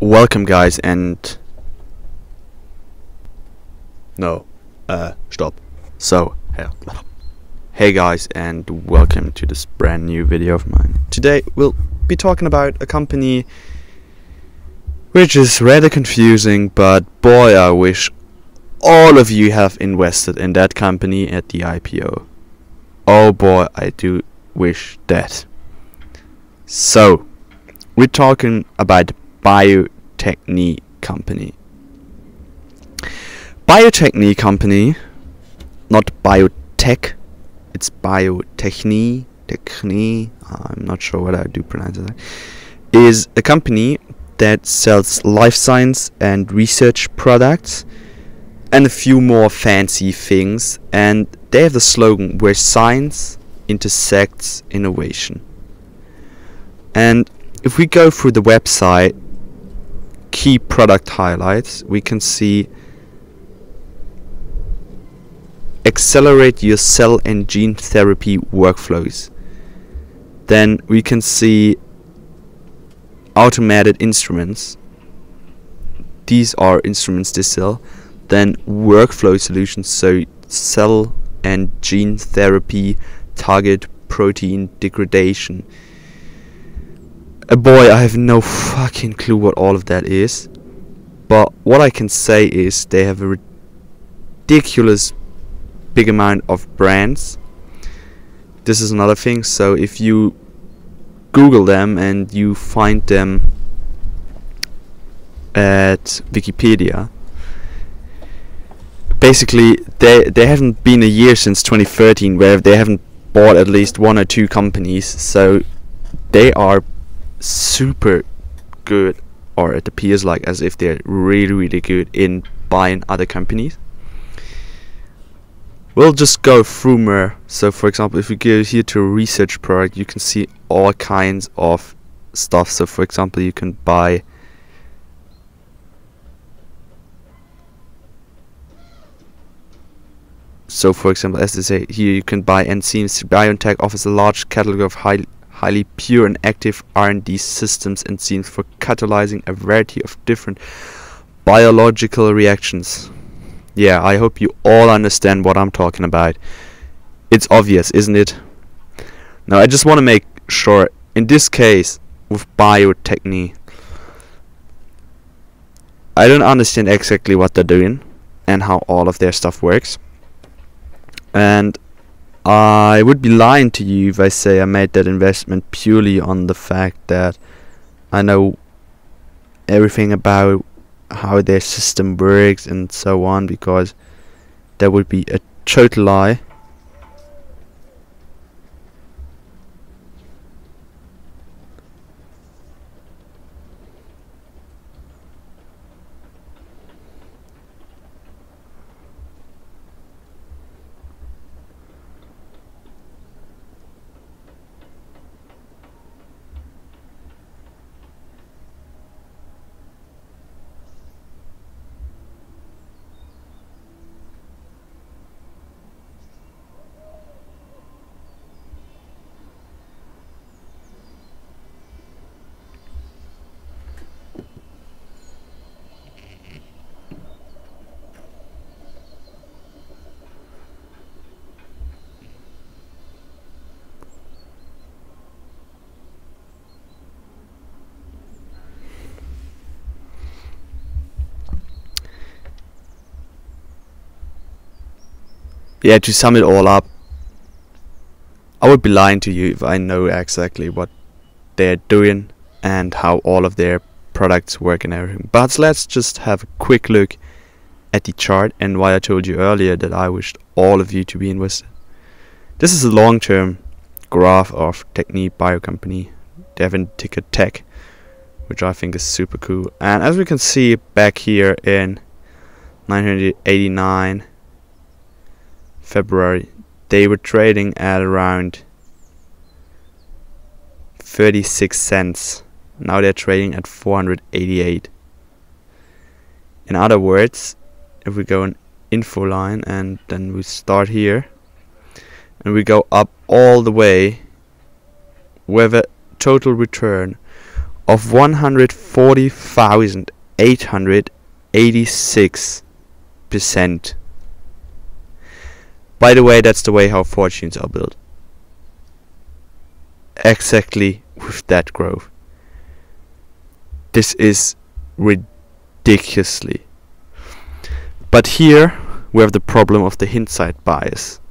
welcome guys and no uh stop. So hey, hey guys and welcome to this brand new video of mine. Today we'll be talking about a company which is rather confusing but boy I wish all of you have invested in that company at the IPO oh boy I do wish that. So we're talking about Bio-Techne company. Bio-Techne company, not biotech, it's Bio-Techne, Techne, I'm not sure what I do pronounce it, is a company that sells life science and research products and a few more fancy things and they have the slogan where science intersects innovation. And if we go through the website key product highlights, we can see accelerate your cell and gene therapy workflows. Then we can see automated instruments. These are instruments they sell. Then workflow solutions, so cell and gene therapy target protein degradation a boy, I have no fucking clue what all of that is. But what I can say is they have a ridiculous big amount of brands. This is another thing. So if you Google them and you find them at Wikipedia, basically they they haven't been a year since 2013 where they haven't bought at least one or two companies. So they are super good or it appears like as if they're really really good in buying other companies. We'll just go through more so for example if we go here to research product you can see all kinds of stuff. So for example you can buy so for example as they say here you can buy and enzymes Bio-Techne offers a large catalog of high highly pure and active R&D systems enzymes for catalyzing a variety of different biological reactions. Yeah, I hope you all understand what I'm talking about. It's obvious, isn't it? Now, I just want to make sure, in this case, with Bio-Techne, I don't understand exactly what they're doing and how all of their stuff works. And I would be lying to you if I say I made that investment purely on the fact that I know everything about how their system works and so on because that would be a total lie. Yeah, to sum it all up, I would be lying to you if I know exactly what they're doing and how all of their products work and everything. But let's just have a quick look at the chart and why I told you earlier that I wished all of you to be invested. This is a long-term graph of Techne Bio Company. Have ticker Tech, which I think is super cool. And as we can see back here in 989 February, they were trading at around 36 cents. Now they're trading at 488. In other words, if we go an info line and then we start here and we go up all the way with a total return of 140,886 percent. By the way, that's the way how fortunes are built. Exactly with that growth. This is ridiculously. But here we have the problem of the hindsight bias.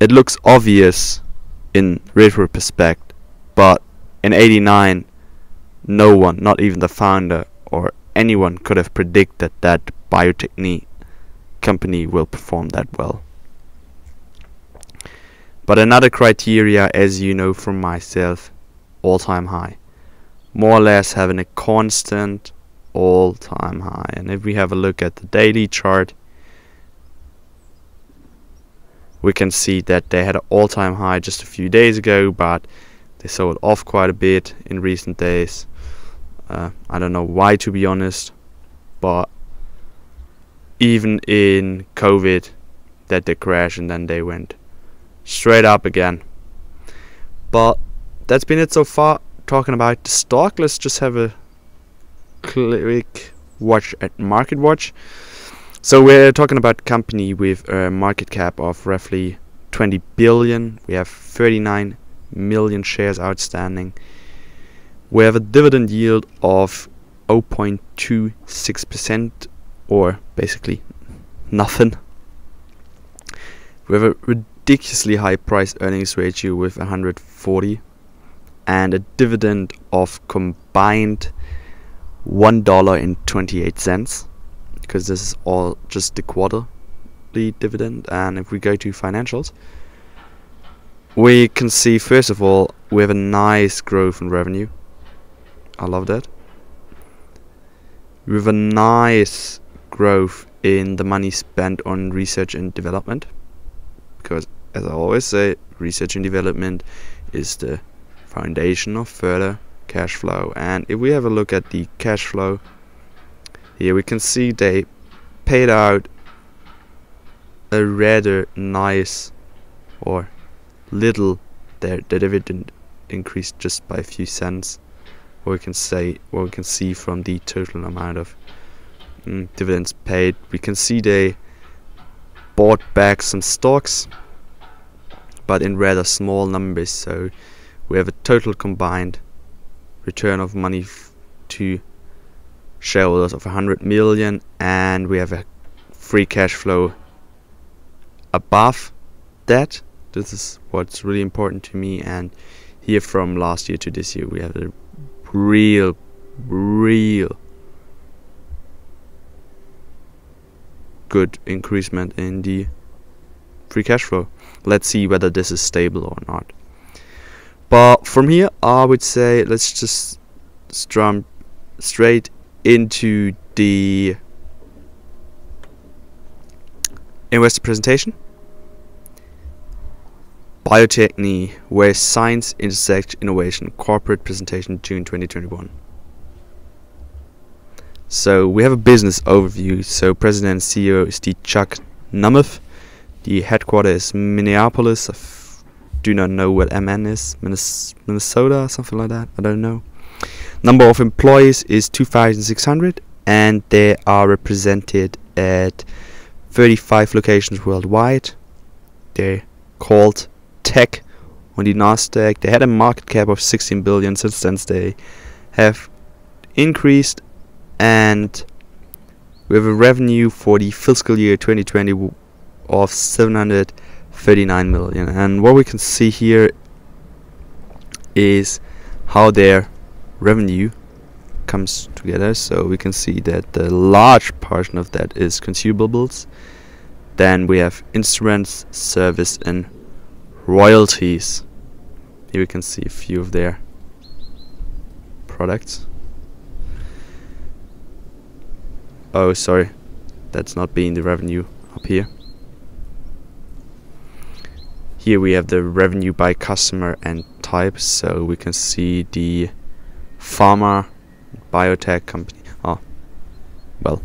It looks obvious in retrospect, but in 89 no one, not even the founder or anyone could have predicted that Bio-Techne company will perform that well. But another criteria, as you know from myself, all-time high. More or less having a constant all-time high. And if we have a look at the daily chart, we can see that they had an all-time high just a few days ago, but they sold off quite a bit in recent days. Uh, I don't know why, to be honest, but even in COVID, that they crashed and then they went straight up again. But that's been it so far. Talking about the stock, let's just have a quick watch at Market Watch. So we're talking about company with a market cap of roughly 20 billion. We have 39 million shares outstanding. We have a dividend yield of 0.26% or basically nothing. We have a ridiculously high price earnings ratio with 140 and a dividend of combined $1.28 because this is all just the quarterly dividend. And if we go to financials we can see first of all we have a nice growth in revenue. I love that. We have a nice growth in the money spent on research and development as I always say research and development is the foundation of further cash flow. And if we have a look at the cash flow here we can see they paid out a rather nice or little their, their dividend increased just by a few cents. What we can say what we can see from the total amount of mm, dividends paid we can see they bought back some stocks but in rather small numbers so we have a total combined return of money to shareholders of 100 million and we have a free cash flow above that. This is what's really important to me and here from last year to this year we have a real real good increasement in the free cash flow let's see whether this is stable or not but from here I would say let's just jump straight into the investor presentation Bio-Techne, where science intersects innovation, corporate presentation June 2021. So we have a business overview. So President and CEO is the Chuck Kummeth. The headquarters is Minneapolis. I do not know what MN is. Minnesota, something like that. I don't know. Number of employees is 2,600 and they are represented at 35 locations worldwide. They're called tech on the Nasdaq. They had a market cap of 16 billion. Since then, they have increased, and we have a revenue for the fiscal year 2020 of 739 million. And what we can see here is how their revenue comes together. So we can see that the large portion of that is consumables. Then we have instruments, service, and royalties. Here we can see a few of their products. Oh, sorry, that's not being the revenue up here. Here we have the revenue by customer and type, so we can see the pharma biotech company. Oh, well,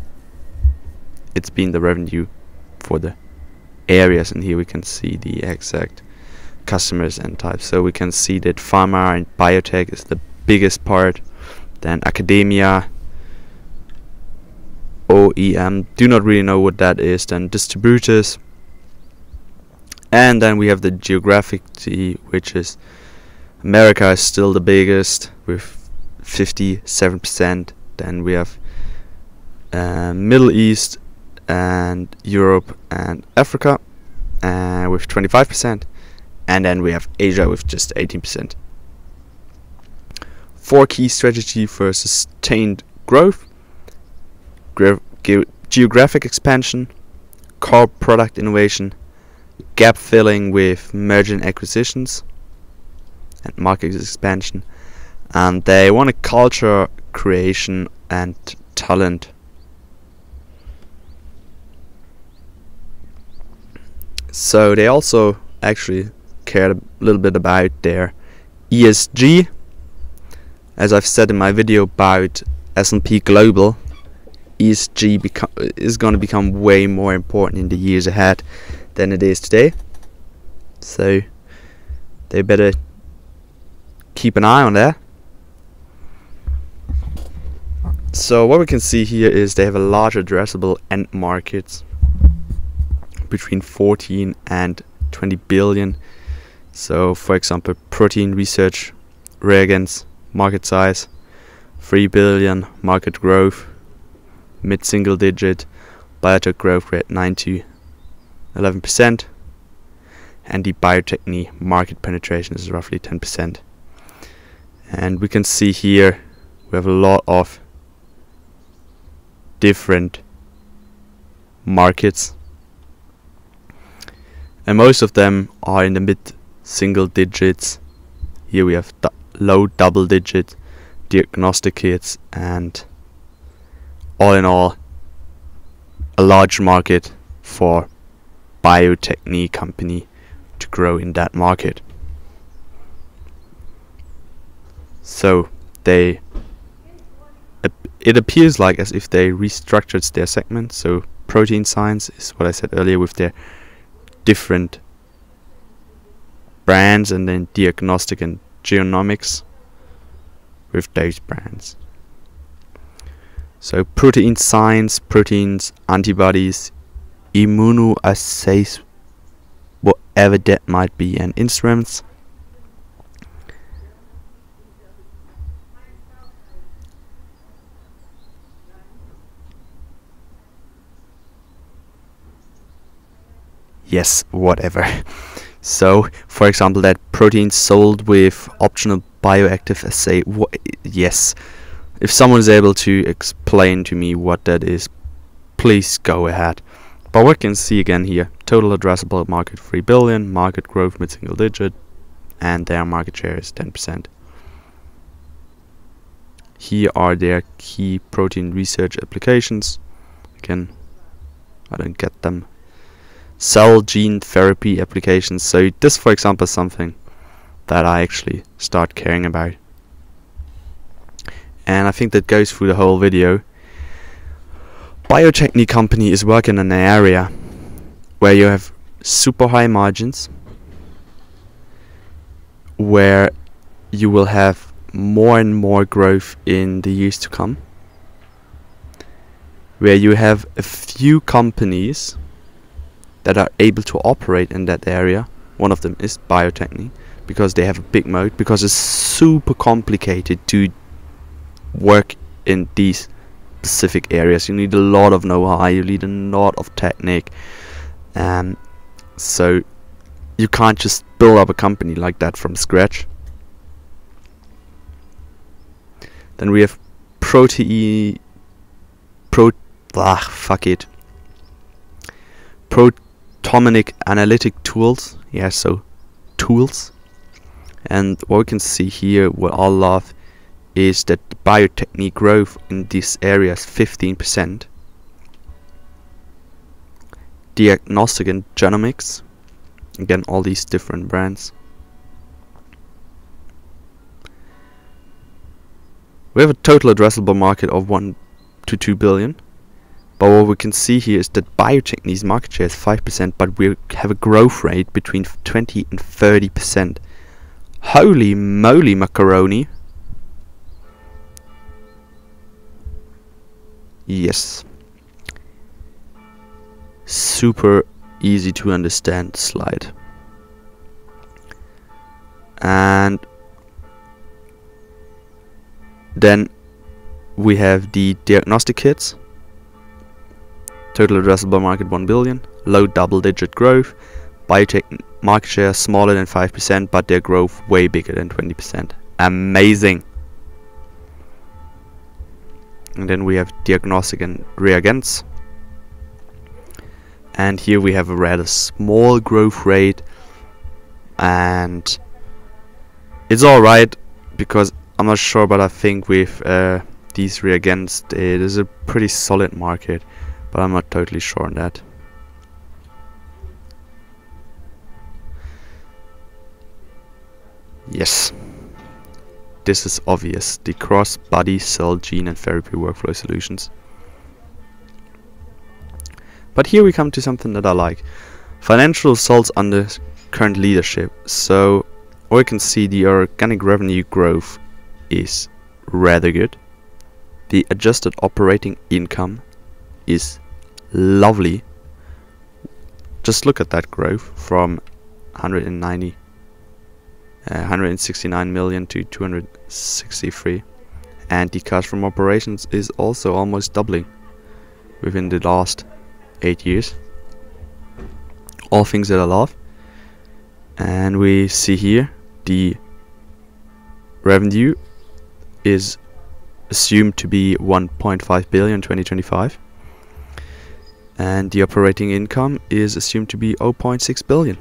it's been the revenue for the areas, and here we can see the exact customers and types. So we can see that pharma and biotech is the biggest part. then academia, OEM, do not really know what that is, then distributors, and then we have the geographic which is America is still the biggest with 57%. Then we have uh, Middle East and Europe and Africa uh, with 25%. And then we have Asia with just 18%. Four key strategy for sustained growth. ge geographic expansion, core product innovation, gap filling with merger and acquisitions and market expansion. And they want a culture creation and talent. So they also actually cared a little bit about their ESG as I've said in my video about S&P Global ESG is going to become way more important in the years ahead than it is today. So they better keep an eye on that. So what we can see here is they have a large addressable end market between 14 and 20 billion. So for example, protein research reagents market size 3 billion market growth mid single digit biotech growth rate 9 to 11% and the Bio-Techne market penetration is roughly 10% and we can see here we have a lot of different markets and most of them are in the mid single digits. Here we have low double digit diagnostic kits and all in all a large market for Bio-Techne company to grow in that market. So they it appears like as if they restructured their segment. So protein science is what I said earlier with their different brands and then diagnostic and genomics with those brands. So protein science, proteins, antibodies, immunoassays, whatever that might be, and instruments. Yes, whatever. So, for example, that protein sold with optional bioactive assay. yes, if someone is able to explain to me what that is, please go ahead. But we can see again here, total addressable market 3 billion, market growth mid-single digit, and their market share is 10%. Here are their key protein research applications. Again, I don't get them. Cell gene therapy applications. So this, for example, is something that I actually start caring about. And I think that goes through the whole video. Bio-Techne company is working in an area where you have super high margins, where you will have more and more growth in the years to come, where you have a few companies that are able to operate in that area. One of them is Bio-Techne because they have a big moat because it's super complicated to work in these specific areas. You need a lot of know-how. You need a lot of technique. Um, so you can't just build up a company like that from scratch. Then we have protein pro ah fuck it proteomic analytic tools yeah so tools and what we can see here what I love is that the Bio-Techne growth in this area is 15%. Diagnostic and genomics, again all these different brands. We have a total addressable market of 1 to 2 billion. But what we can see here is that Bio-Techne's market share is 5%, but we have a growth rate between 20 and 30%. Holy moly macaroni! Yes. Super easy to understand slide. And then we have the diagnostic kits. Total addressable market 1 billion. Low double digit growth. Biotech market share smaller than 5%, but their growth way bigger than 20%. Amazing. And then we have diagnostic and reagents. And here we have a rather small growth rate. And it's alright because I'm not sure, but I think with uh, these reagents, it is a pretty solid market, but I'm not totally sure on that. Yes, this is obvious, the cross-body cell gene and therapy workflow solutions. But here we come to something that I like. Financial results under current leadership. So, we can see the organic revenue growth is rather good. The adjusted operating income is lovely. Just look at that growth from 190 uh, 169 million to 263 and the cash from operations is also almost doubling within the last 8 years. All things that I love. And we see here the revenue is assumed to be 1.5 billion 2025 and the operating income is assumed to be 0.6 billion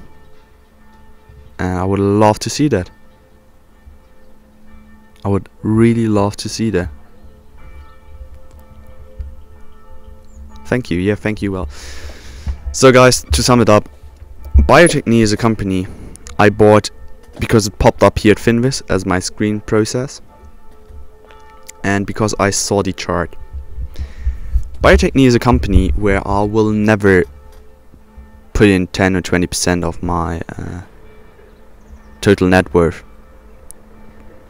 and I would love to see that. I would really love to see that. Thank you. Yeah thank you well so guys to sum it up Bio-Techne is a company I bought because it popped up here at Finviz as my screen process and because I saw the chart. Bio-Techne is a company where I will never put in 10 or 20% of my uh, total net worth.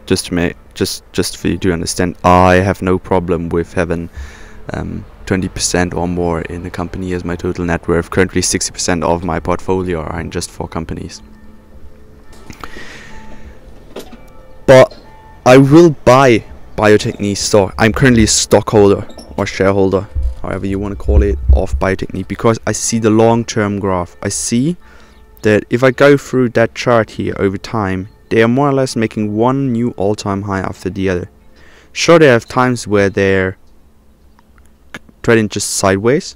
Just to make, just just for you to understand, I have no problem with having 20% um, or more in a company as my total net worth. Currently, 60% of my portfolio are in just four companies. But I will buy Bio-Techne stock. I'm currently a stockholder or shareholder, however you want to call it, of Bio-Techne because I see the long-term graph. I see that if I go through that chart here over time, they are more or less making one new all-time high after the other. Sure, they have times where they're trading just sideways,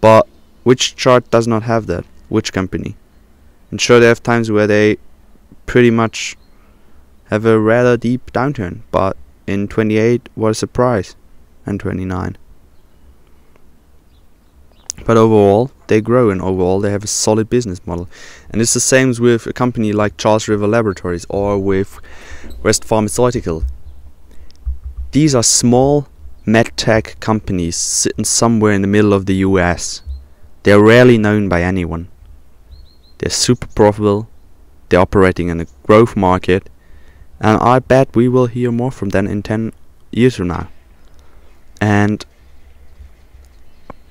but which chart does not have that? Which company? And sure, they have times where they pretty much have a rather deep downturn, but in 28 what a surprise, and 29. But overall, they grow and overall they have a solid business model. And it's the same with a company like Charles River Laboratories or with West Pharmaceutical. These are small medtech companies sitting somewhere in the middle of the US. They're rarely known by anyone. They're super profitable, they're operating in a growth market, and I bet we will hear more from them in 10 years from now. And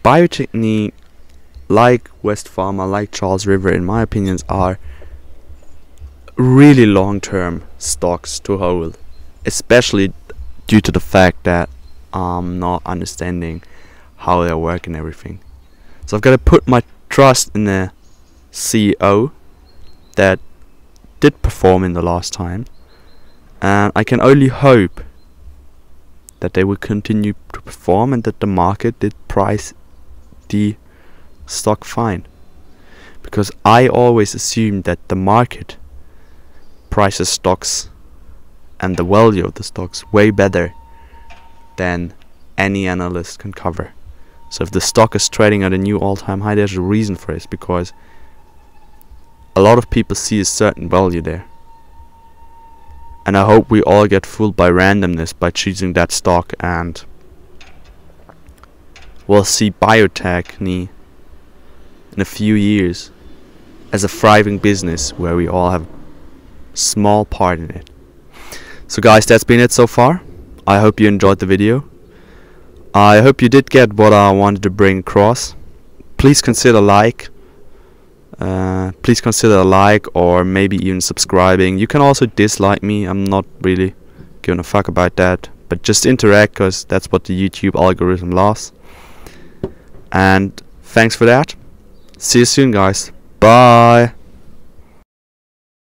Bio-Techne, like West Pharma, like Charles River, in my opinions, are really long-term stocks to hold, especially due to the fact that I'm not understanding how they work and everything. So I've got to put my trust in the CEO that did perform in the last time and I can only hope that they will continue to perform and that the market did price the stock fine. Because I always assume that the market prices stocks and the value of the stocks way better than any analyst can cover. So if the stock is trading at a new all-time high, there's a reason for it because a lot of people see a certain value there. And I hope we all get fooled by randomness by choosing that stock and we'll see Bio-Techne in a few years as a thriving business where we all have small part in it. So guys, that's been it so far. I hope you enjoyed the video. I hope you did get what I wanted to bring across. Please consider like. Uh, please consider a like or maybe even subscribing. You can also dislike me. I'm not really giving a fuck about that. But just interact because that's what the YouTube algorithm loves. And thanks for that. See you soon, guys. Bye.